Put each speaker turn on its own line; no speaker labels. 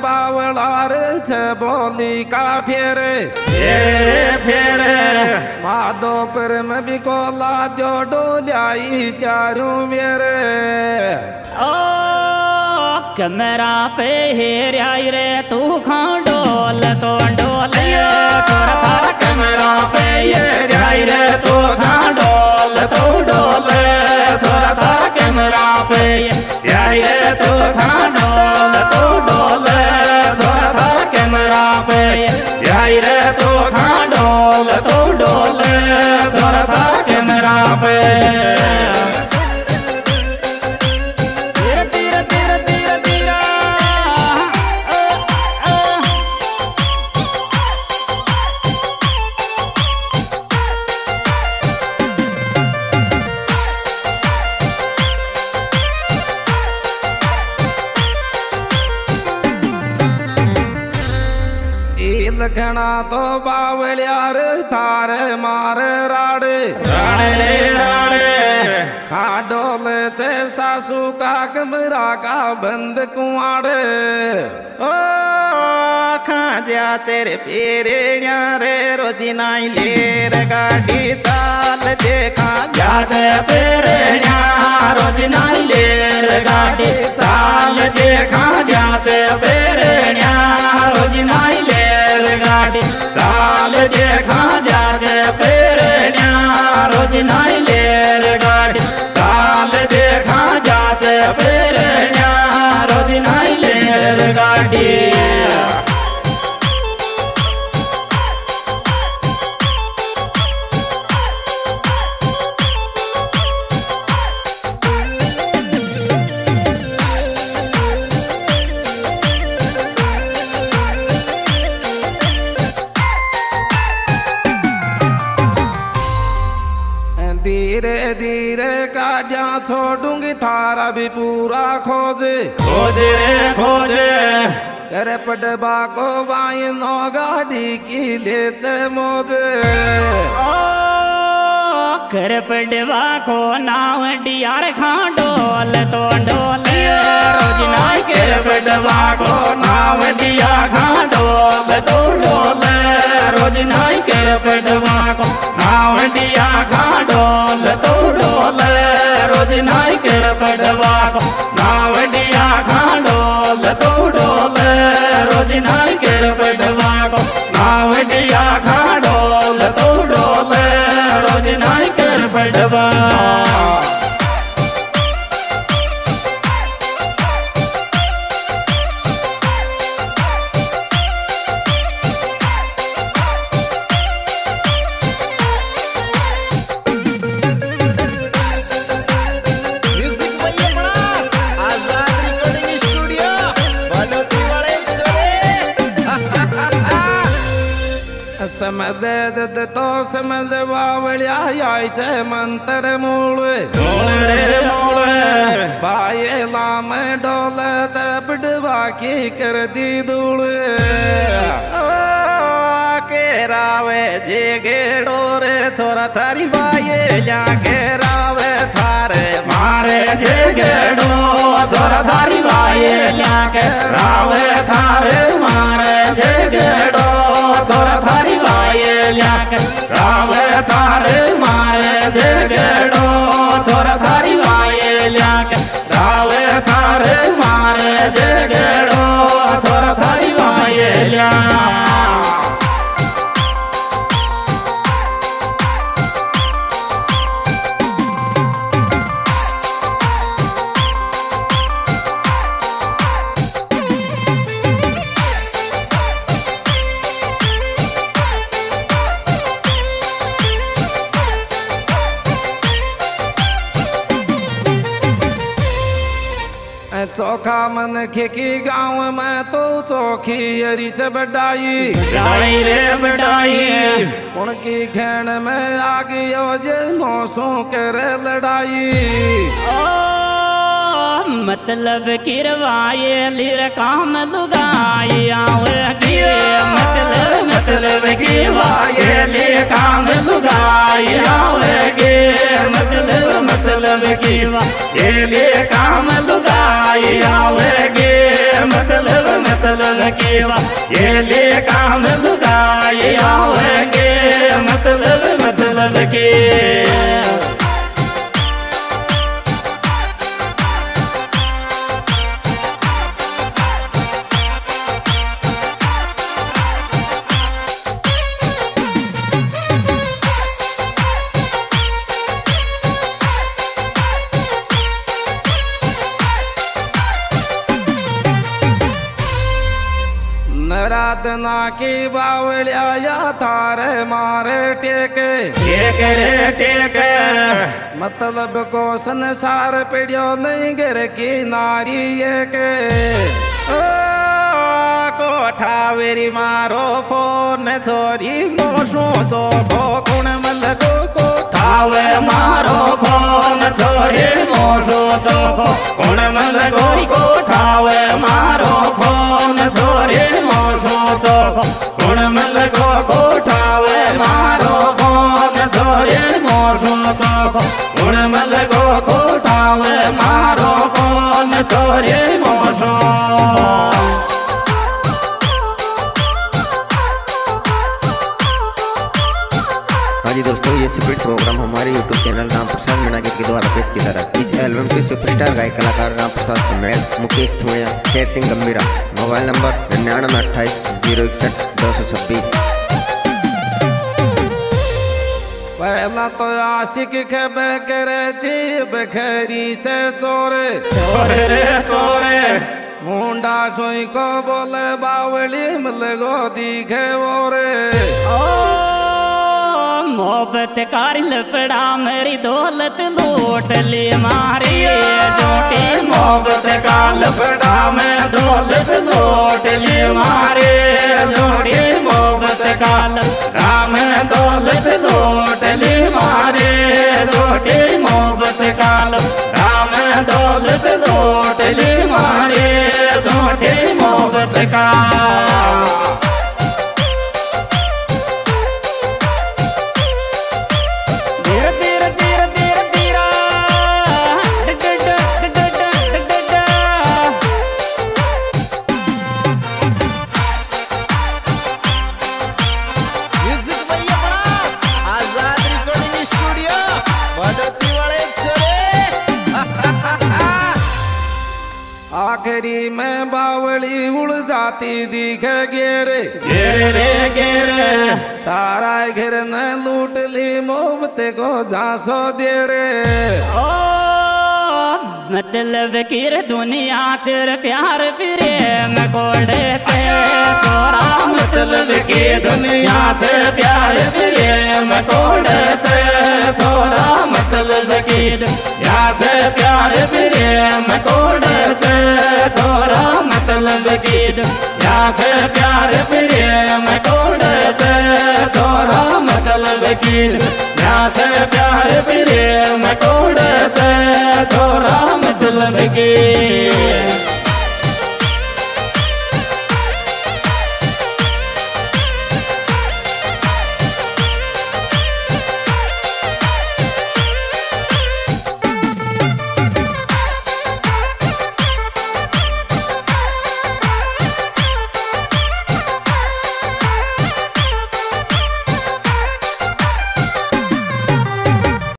बावलार छे बोली का फेरे?
फेरे फेरे।
माधो पर में भी कोला जो डोलियाई चारू मेरे।
ओ कमरा पे हेराई रे तू खांडोल तो
खांडोल तू डोले धरता कैमरा पे।
ई लखना तो बावलियार थारे मार राड़े।
राणे रे राणे
खाडोल से सासू का कमरा का बंद कुआड़े
ओ खाजा चेरे पेरे रे रोजी नाई लेर गाड़ी चाल दे खाजा पेरे रोजी नाई लेर गाड़ी चाल दे
छोड़ूँगी थारा भी पूरा खोजे।
खोजे रे खोजे।
करे पटबा को बाई नो गाड़ी की ले से मोजे
कर पड़वा को नाव डियार खांडोल तो डोल। रोज नाई के
के बेटवा को नाम दिया घाटोल तो डोल। रोज नाई के बेटवा के
समय दे दे तो समय दे बावलिया आई छे मंत्र मूल
मोळे मोळे
बाये लाम डोले ते पटबा की कर दी धूल
के रावे जे गेडो रे छोरा
चोखा मन खेकी गाँव में तो चोखी हरी से
रे बड़ाई
उनकी खेण में आ गयो जे मौसों कर लड़ाई
ओ मतलब किरवाए लिर काम लुगाई आवे मतलब
मतलब की वाये ले काम लुगाई आवेगे मतलब की केले काम लुगाई आवेगे मतलब मतलब की केले काम लुगाई आवेगे मतलब मतलब के
नराधना की बावलिया या थारे मारे टेके।
टेक रे टेक।
मतलब को संसार पिड़ियो नहीं गिर की नारी ये के
ओ कोठा वेरी मारो फ़ोन छोरी मोसो तो को गुण मल को कोठा। वे मारो फ़ोन छोरी मोसो तो को गुण मल को कोठा। वे मारो छोरी मोसो तो गुण मल
हाँ जी दोस्तों ये सुपर प्रोग्राम हमारे यूट्यूब चैनल राम प्रसाद मीणा के द्वारा पेश किया जा रहा है। इस एल्बम के सुपरस्टार गायक कलाकार राम प्रसाद समेत मुकेश थोड़िया शेर सिंह गंभीरा। मोबाइल नंबर निन्यानवे अट्ठाईस ज़ीरो इकसठ दो सौ छब्बीस।
पहला तो आशिक के बकरे थी बखरी से चोरे।
चोरे चोरे।
मुंडा छोई को बोले बावली मिल गो दिखे ओरे
ओ! मोहब्बत कार लपड़ा मेरी दौलत लूट ले मारी। जोटी
मोहब्बत का लपड़ा मैं दौलत लौट ले मारे। जोड़ी मोहब्बत काल राम दौलत लौट ले मारे। जोड़ी मोहब्बत का
बावली उड़ जाती दिखे गेरे।
गेरे रे गेरे।
सारा घर न लूट ली मोहब्बत को झांसो दे रे
ओ मतलब किर दुनिया तेरे प्यार प्रेम कोड़े थे छोरा
मतलब के दुनिया से प्यार प्रेम कोड थे छोरा मतलब की दुनिया से प्यार प्रेम कोड मतलब की प्यार प्रेम कोड तोरा मतलब की दुनिया प्यार प्रेम कोड तोरा मतलब की